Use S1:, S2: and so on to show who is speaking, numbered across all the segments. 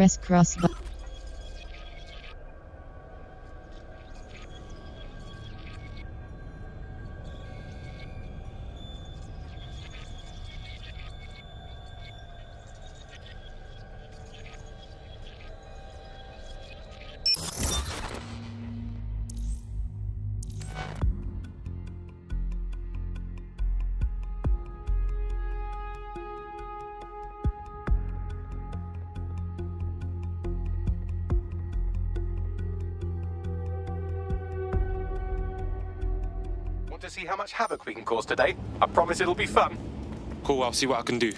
S1: press cross
S2: havoc we can cause today? I promise it'll be fun.
S3: Cool, I'll see what I can do.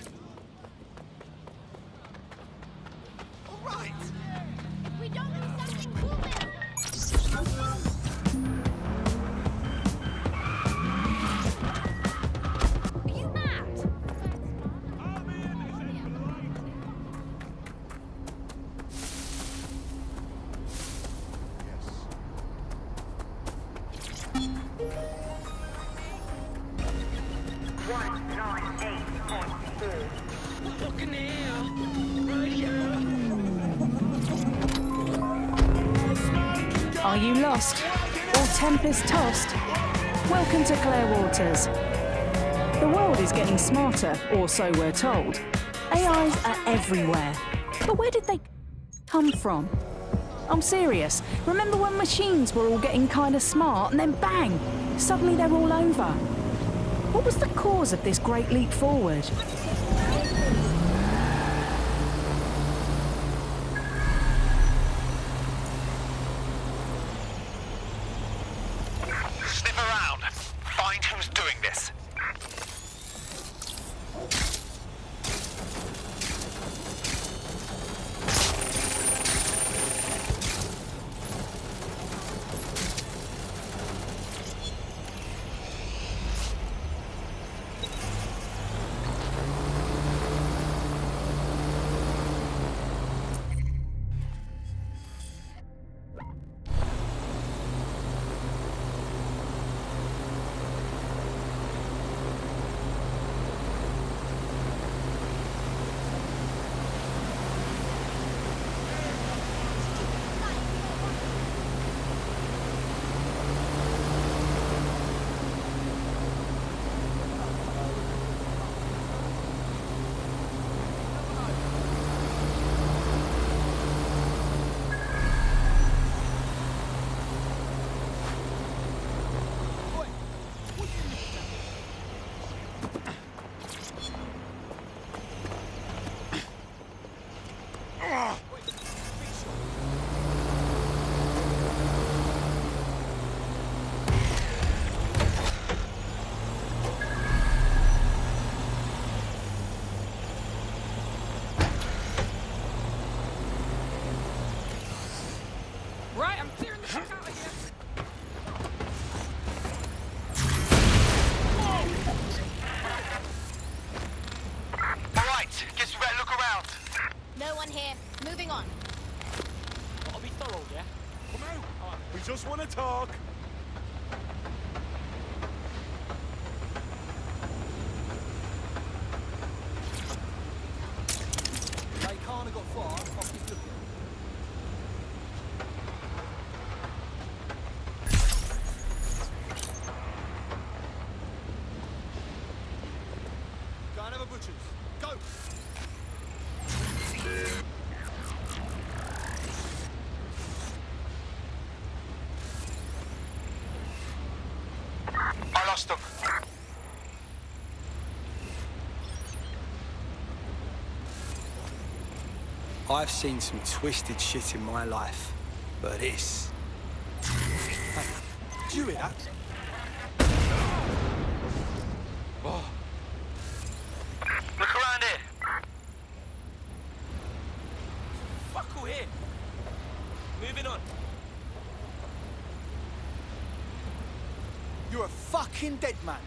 S4: Are you
S5: lost or tempest tossed? Welcome to Claire Waters. The world is getting smarter, or so we're told. AIs are everywhere. But where did they come from? I'm serious. Remember when machines were all getting kind of smart and then bang, suddenly they're all over? What was the cause of this great leap forward?
S6: I've seen some twisted shit in my life, but this. Hey, did you hear that? Oh.
S7: Look around here.
S8: Fuck all here. Moving on.
S6: You're a fucking dead man.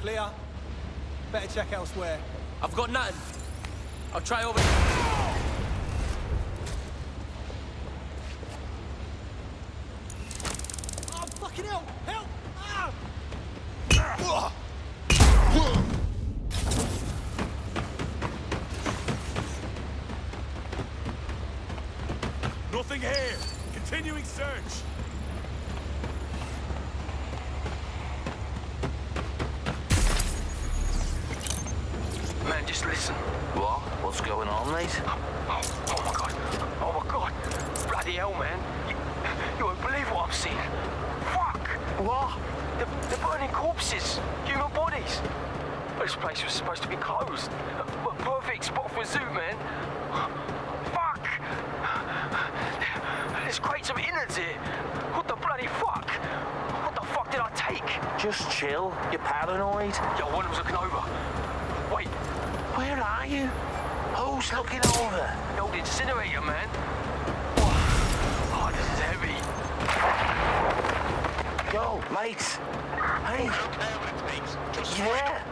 S6: Clear. Better check elsewhere.
S8: I've got nothing. I'll try over. chill? You're paranoid?
S9: Yo, one was looking over. Wait.
S8: Where are you? Who's looking over?
S9: The old incinerator, man. Oh, this is heavy.
S8: Yo, mates. Hey. Yeah.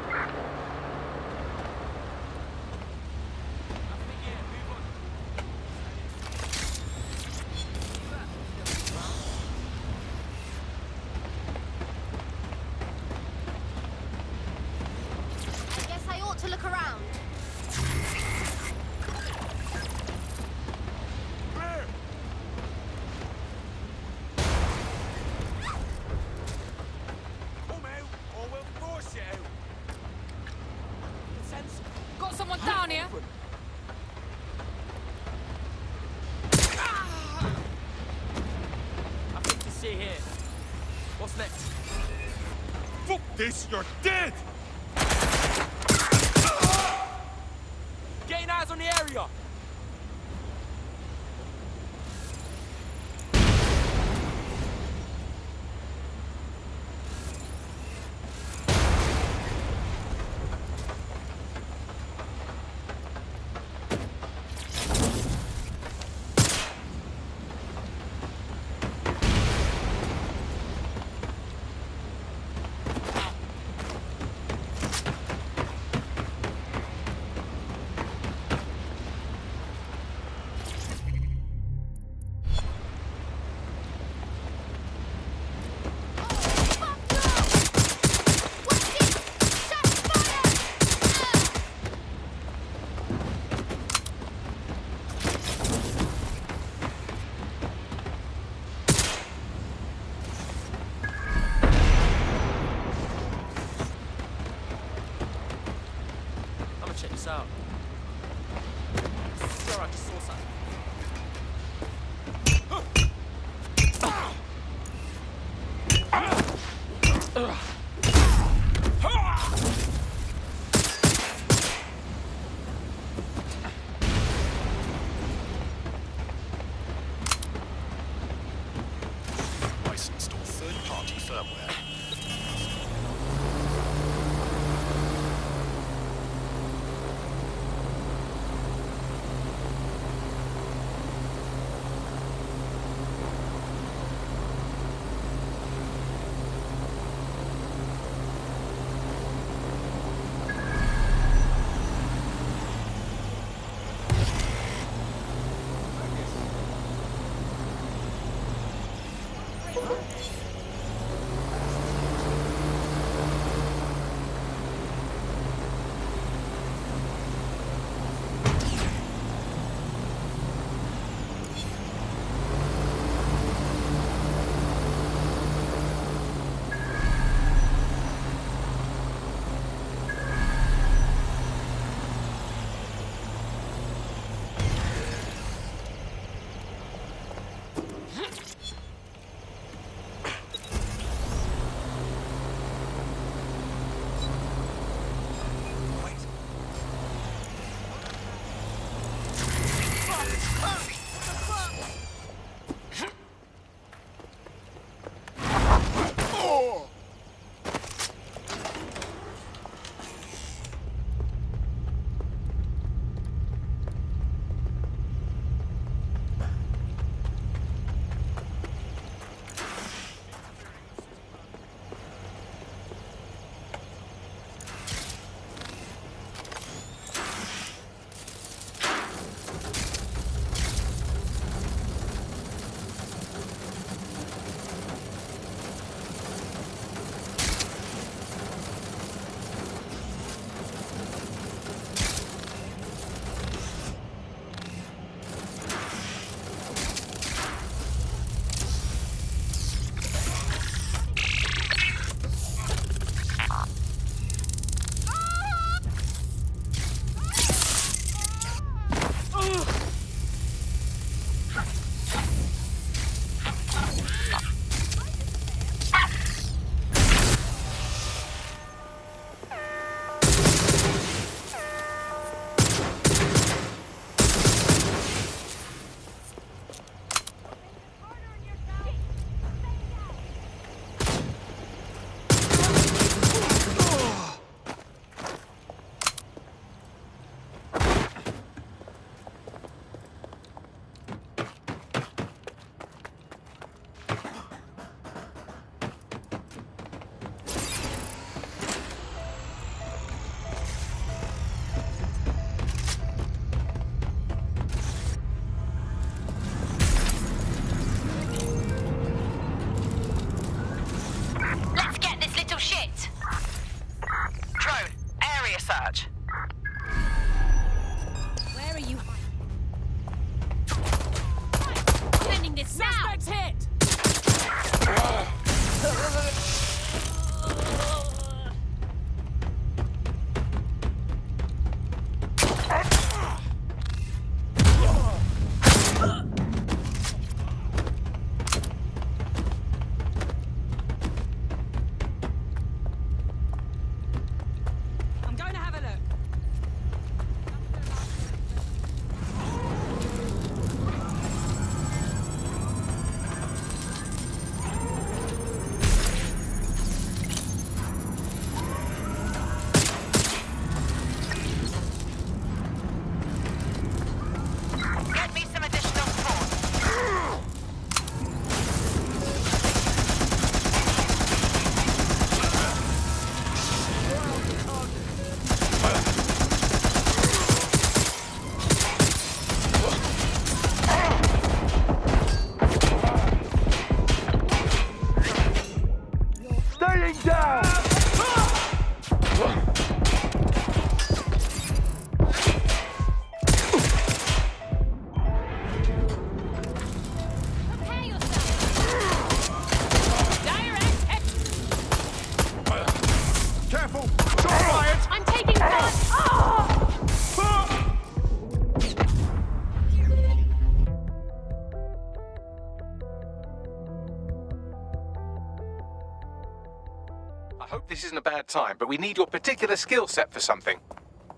S2: time, but we need your particular skill set for something.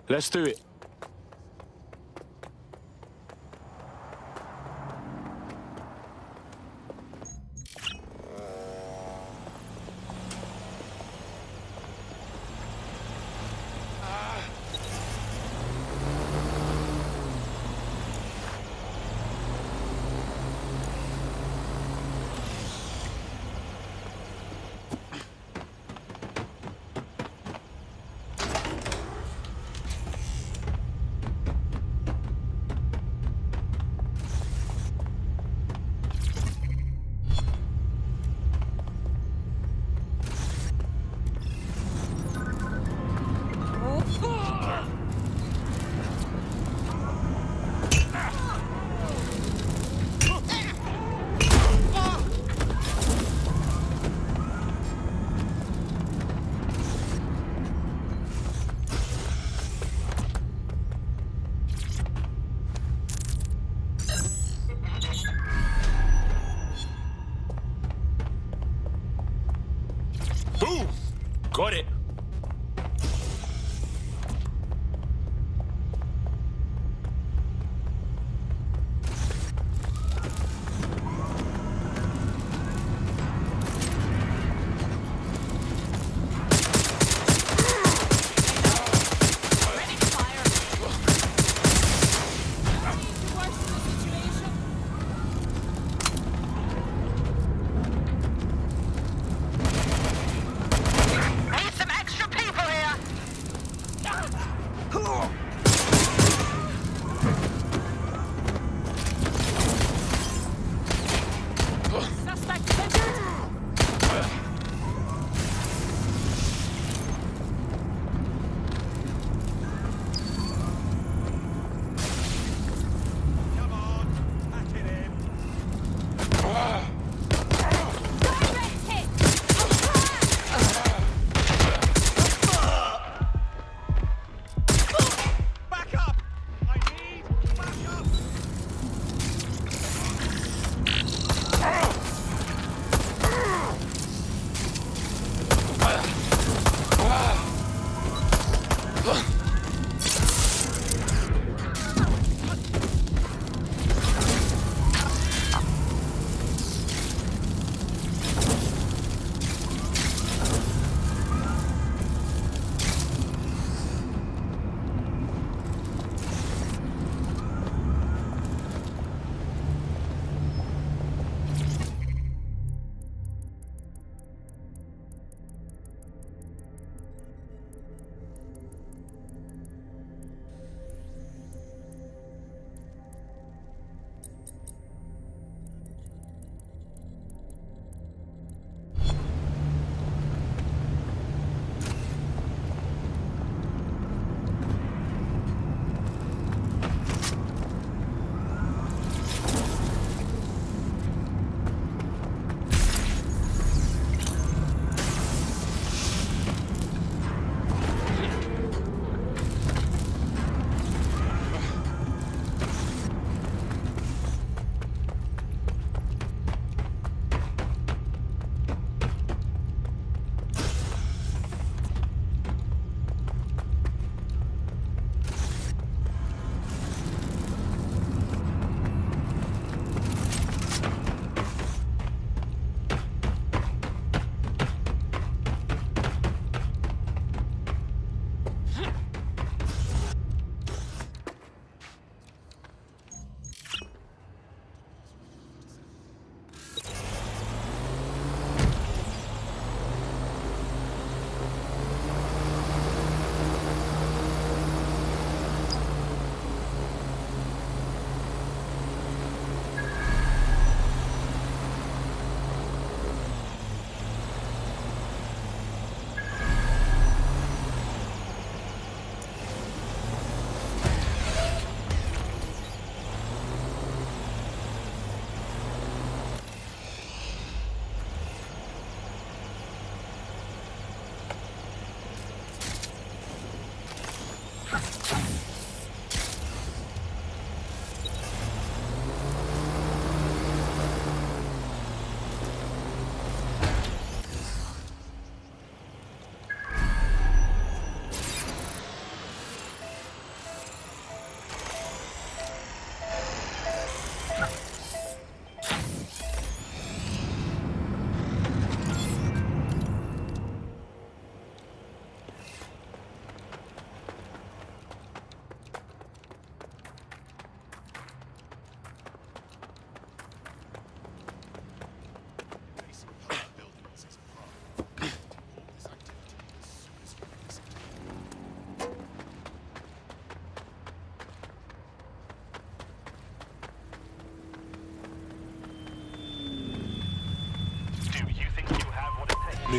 S3: Let's do it.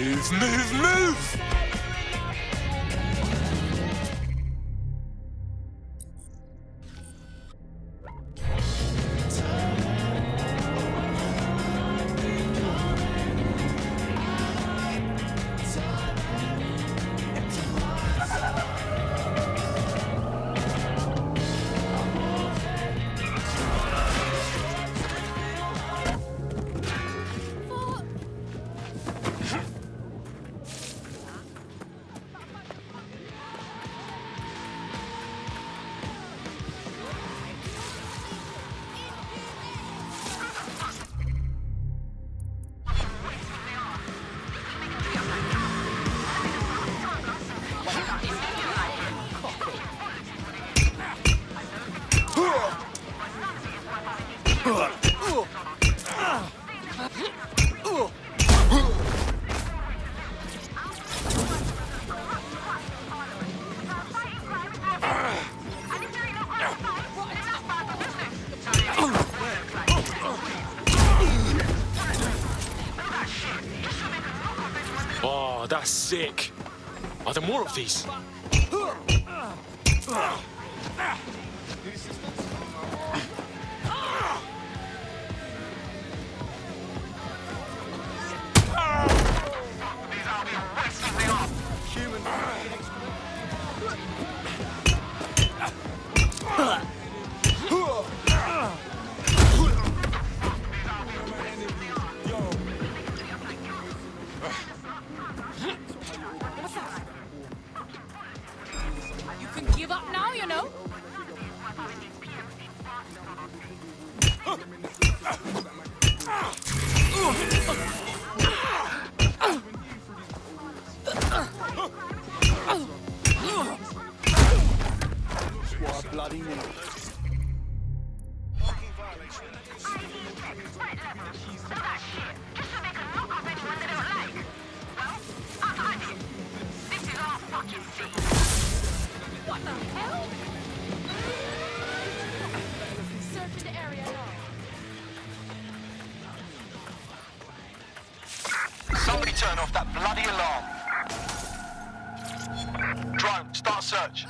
S3: Move, move, move! these.
S7: Somebody turn off that bloody alarm. Drone, start search.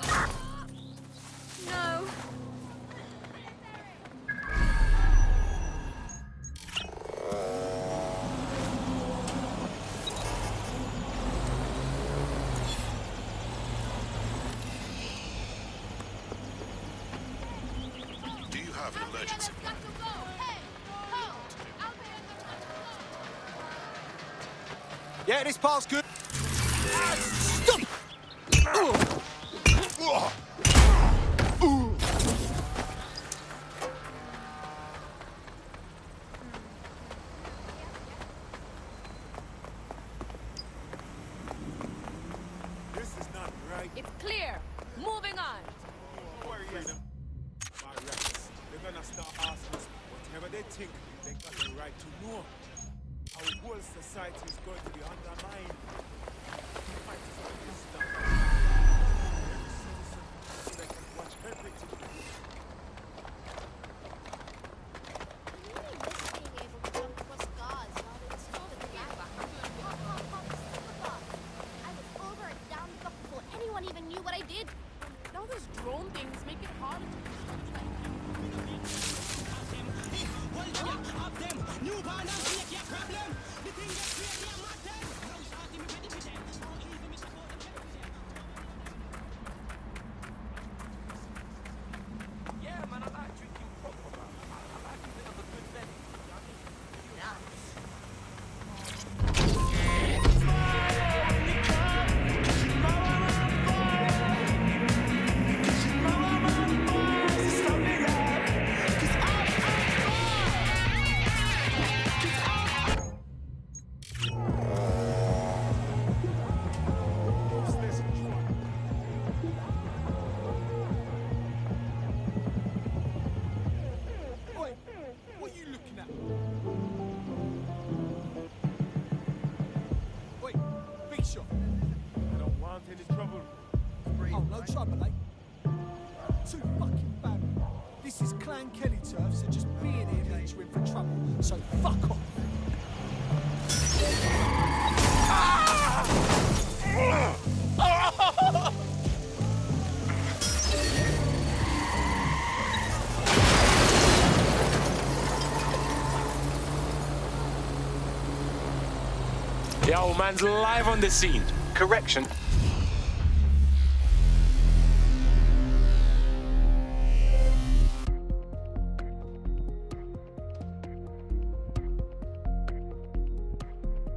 S10: Old man's live on the scene.
S2: Correction.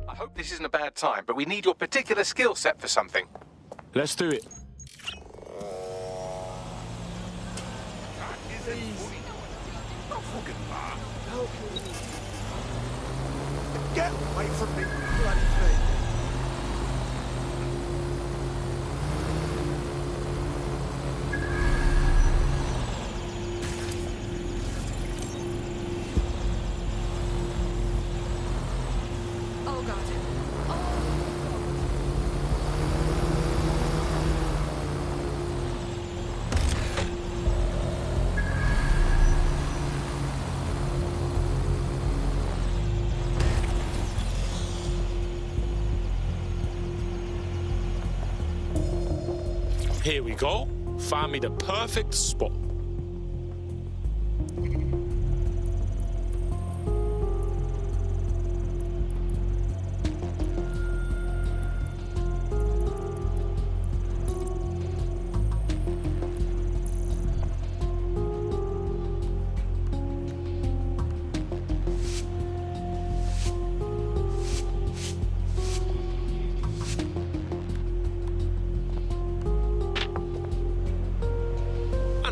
S2: I hope this isn't a bad time, but we need your particular skill set for something.
S10: Let's do it.
S11: Get away from me,
S10: Find me the perfect spot.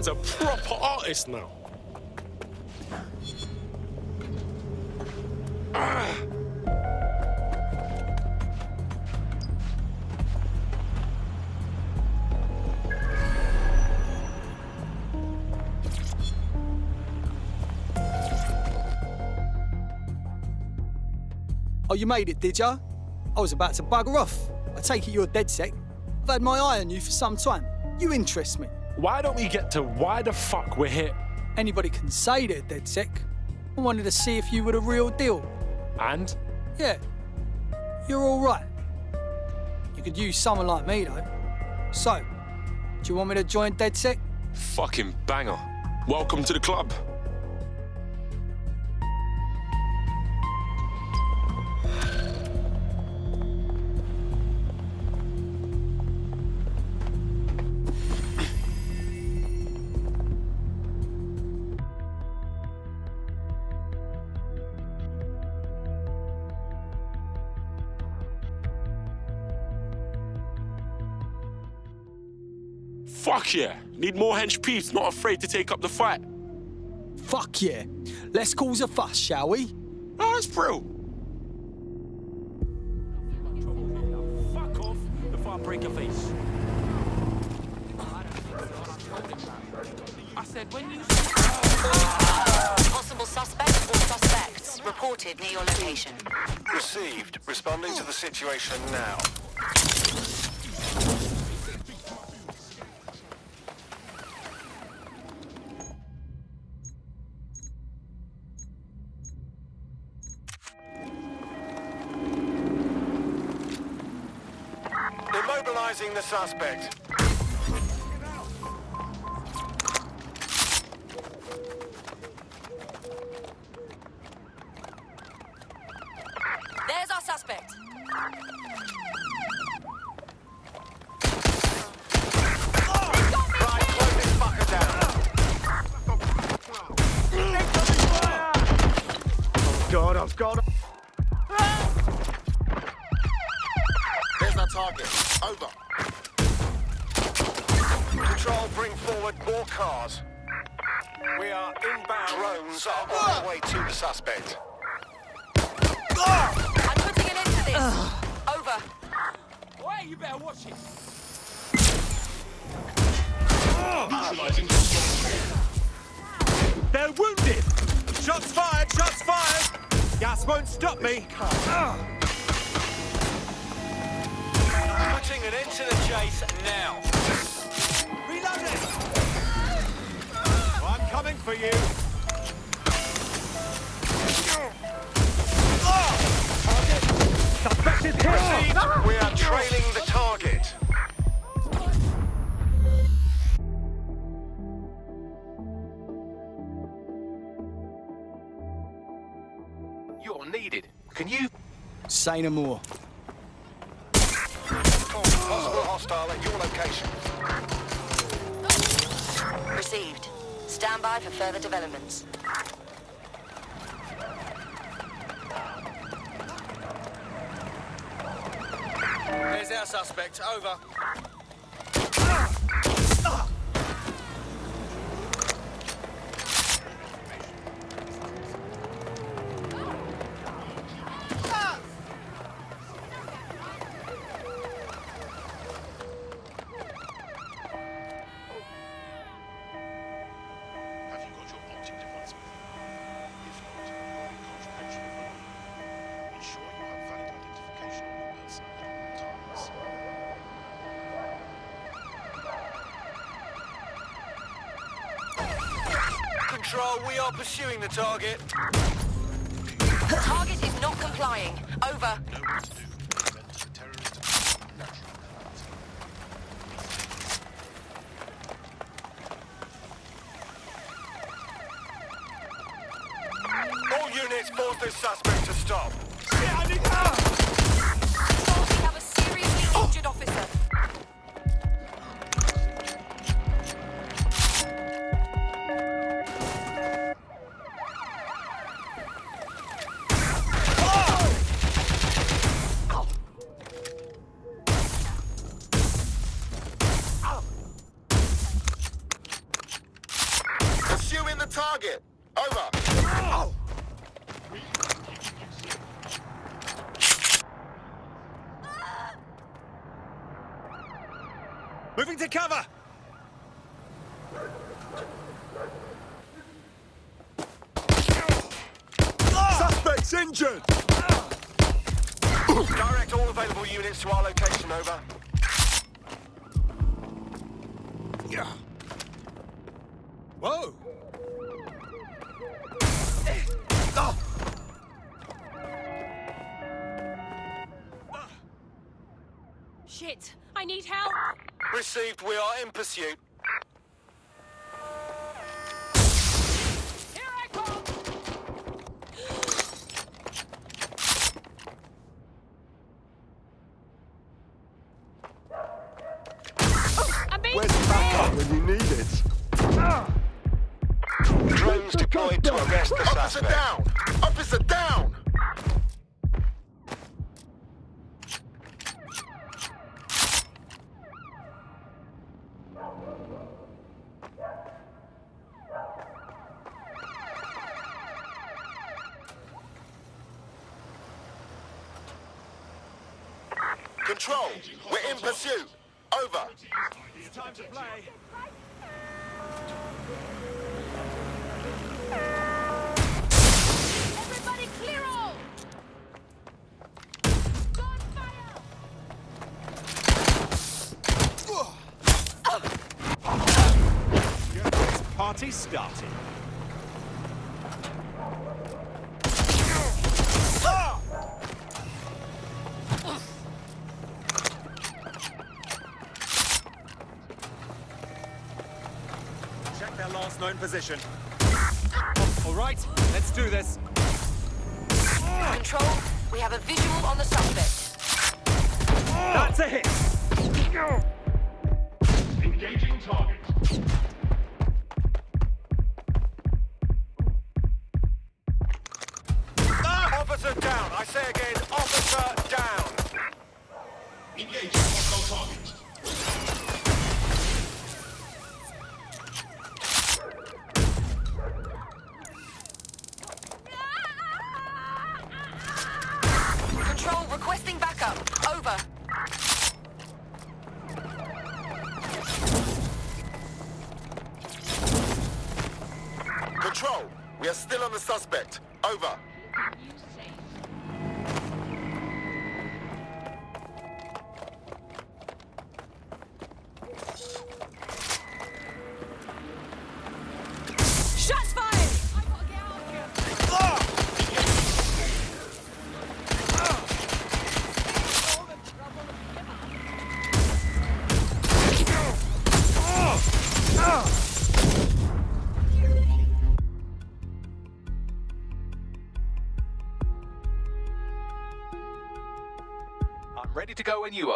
S10: Man's a proper artist now. Ah.
S6: Oh, you made it, did ya? I was about to bugger off. I take it you're DedSec. I've had my eye on you for some time. You interest me.
S10: Why don't we get to why the fuck we're here?
S6: Anybody can say they're DedSec. I wanted to see if you were the real deal.
S10: And?
S6: Yeah, you're all right. You could use someone like me, though. So, do you want me to join DedSec?
S10: Fucking banger. Welcome to the club. Fuck yeah. Need more hench peeps, not afraid to take up the fight.
S6: Fuck yeah. Let's cause a fuss, shall we?
S10: Oh, that's bro.
S8: Fuck off before I break your face. I said when you.
S12: Possible suspect or suspects reported near your location.
S13: Received. Responding to the situation now. The
S11: for you.
S13: Suspect is Proceed. We are trailing the target.
S2: You're needed. Can you?
S14: Say no more.
S12: Stand by for further developments.
S14: There's our suspect. Over.
S13: Are pursuing the target.
S12: Target is not complying. Over.
S15: Know what to do to prevent the terrorist attack. Natural calamity.
S13: All units force this suspect to stop.
S16: Yeah, I need...
S13: ah! We
S11: have a seriously injured officer. Oh, it?
S13: Drones deployed to arrest the suspect. Officer down. Officer down.
S12: Requesting backup. Over.
S13: Control. We are still on the suspect. Over.
S12: when you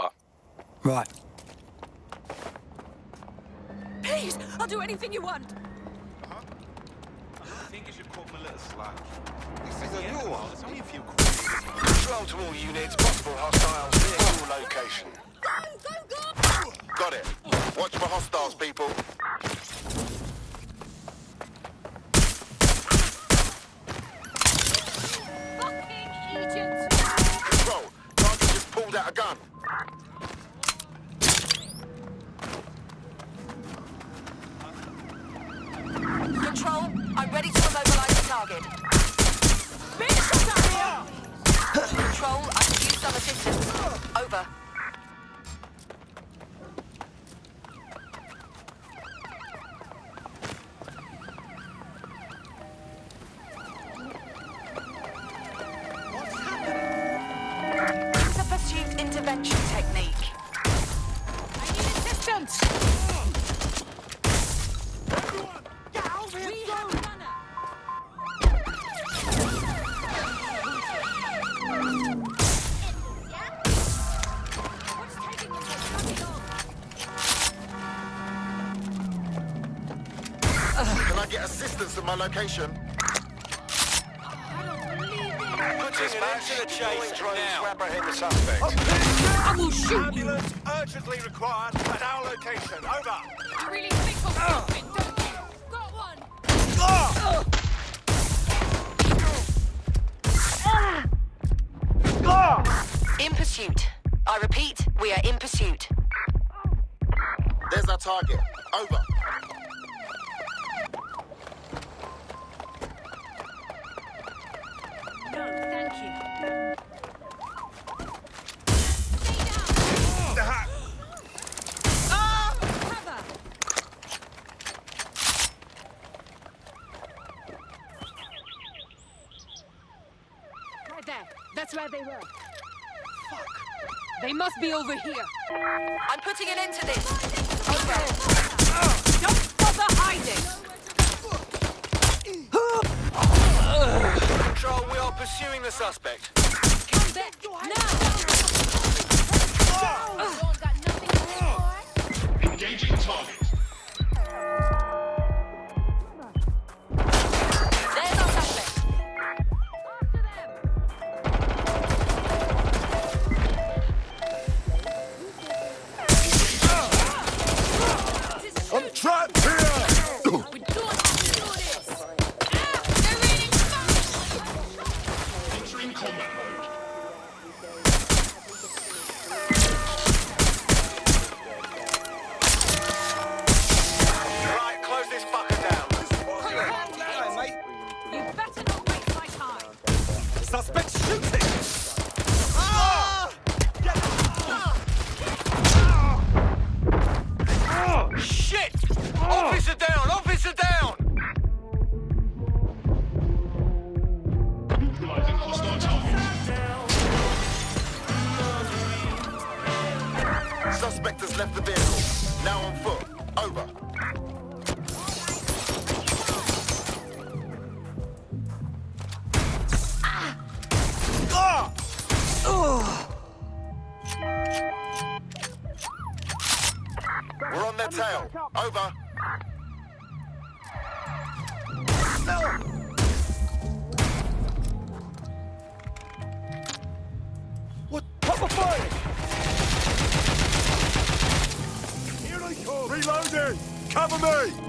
S13: location.
S17: Dispatch to the
S13: chase
S18: now.
S13: to apprehend the suspect.
S19: I will shoot!
S13: Ambulance urgently required at our location. Over.
S19: there. That's where they were. Fuck. They must be over here.
S17: I'm putting an end to this. Over.
S19: Don't bother hiding.
S13: Control, we are pursuing the suspect.
S19: Come back now.
S3: Engaging target.
S13: tail. Over. No!
S11: What? Papa fire!
S13: Here they come! Reloading! Cover me!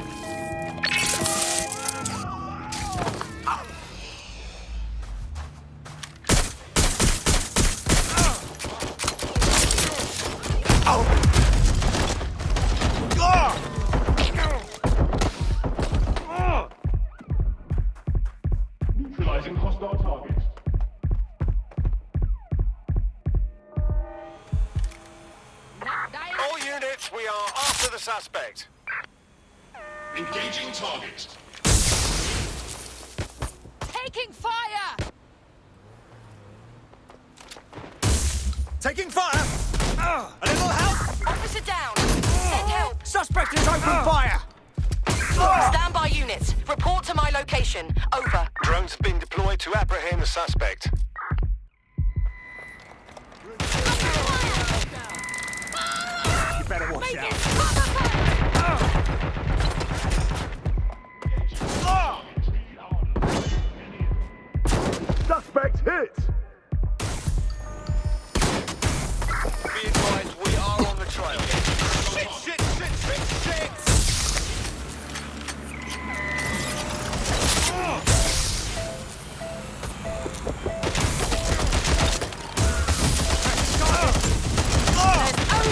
S3: Hit!
S13: Be advised, we are on the
S17: trail. Shit,
S11: shit, shit, shit, shit!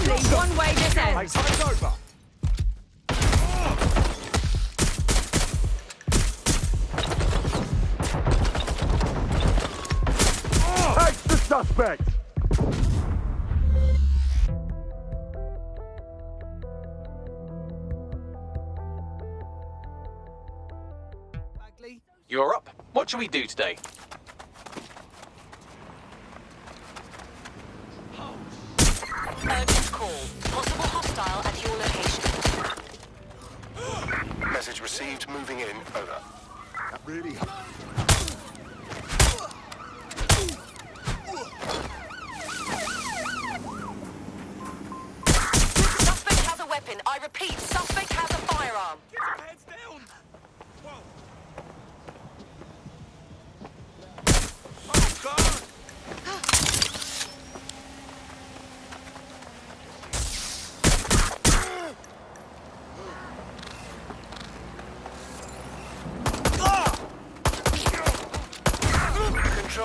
S17: There's only one way to
S2: shall we do today?
S12: Urgent call. Possible hostile at your location.
S13: Message received. Moving in. Over.
S20: That really.
S12: Suspect has a weapon. I repeat, suspect has a firearm.
S8: Heads down!
S13: Oh, God!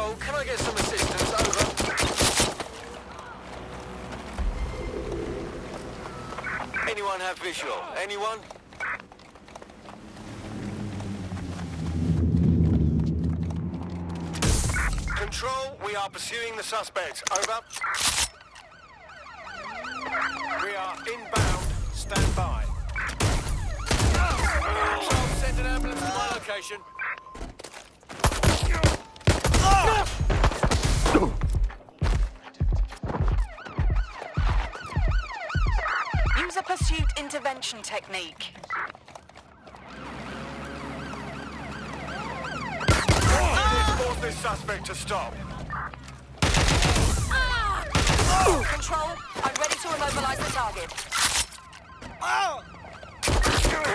S13: Control, can I get some assistance? Over. Anyone have visual? Anyone? Control, we are pursuing the suspect. Over. We are inbound. Stand by. Control, send an ambulance to my location.
S12: Pursuit intervention technique.
S13: Force this suspect to stop.
S12: Control, I'm ready to immobilize the target.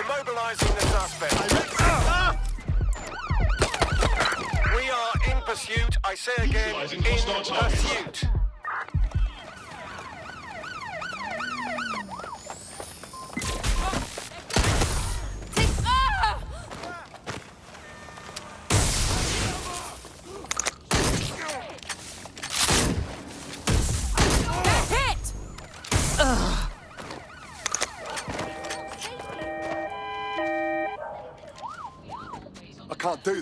S13: Immobilizing the suspect. We are in pursuit. I say again, in pursuit.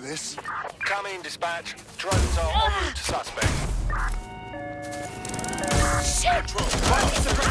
S20: This.
S13: Come in, dispatch. Drones are en route to suspect.
S11: Shit! Ah,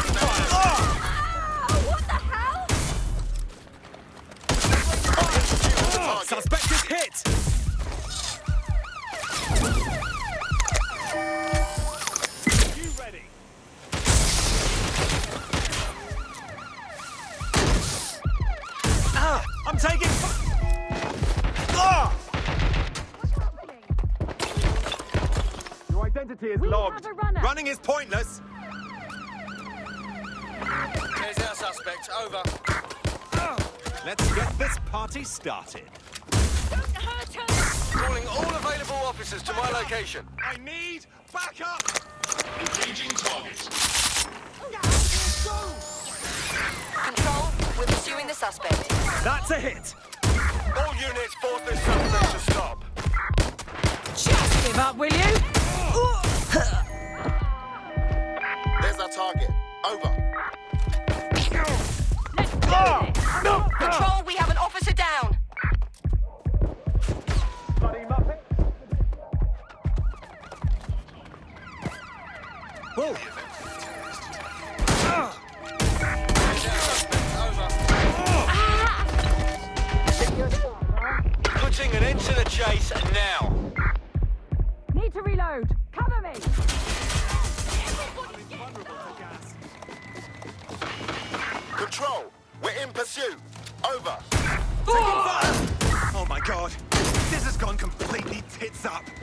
S19: up.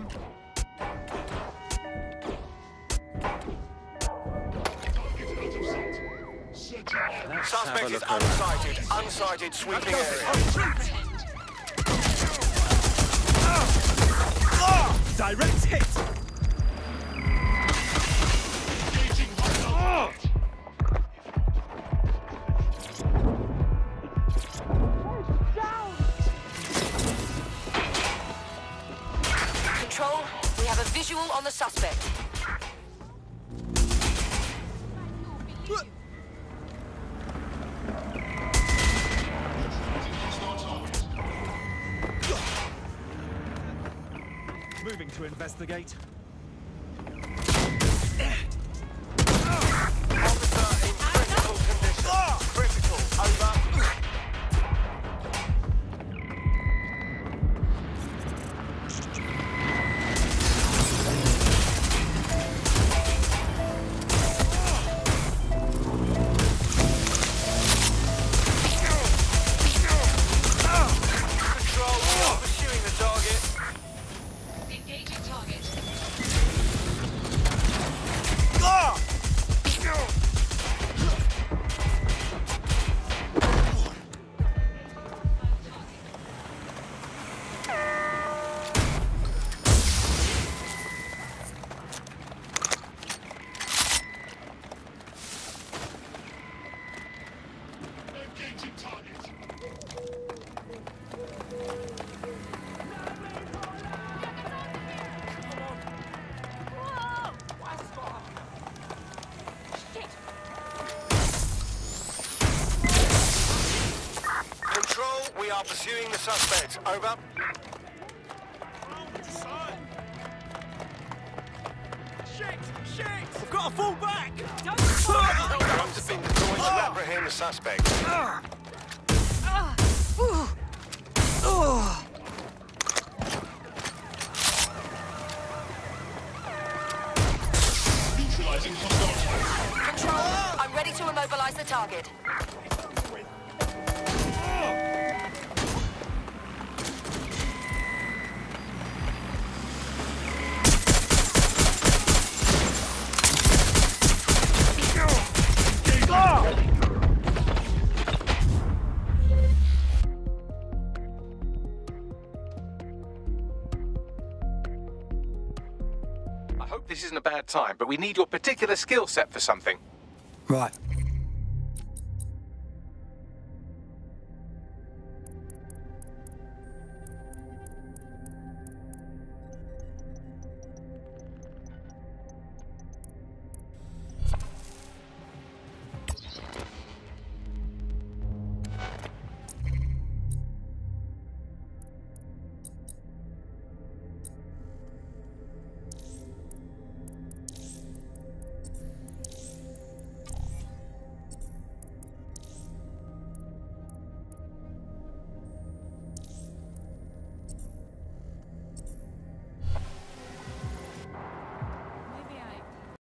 S8: them.
S11: Suspect is unsighted, unsighted sweeping area.
S12: The suspect.
S13: Moving to investigate.
S11: Pursuing the suspect. Over.
S13: I've got to fall back!
S11: Have been deployed to apprehend the suspect.
S12: Control, I'm ready to immobilize the target.
S2: Time, but we need your particular skill set for something.
S6: Right.